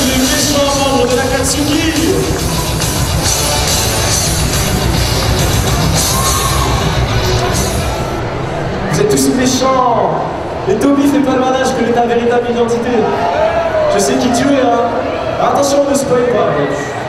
les méchants membres de la Katsuki. Vous êtes tous méchants Et Toby fait pas le manage, connaît ta véritable identité. Je sais qui tu es, hein. Attention, ne spoil pas.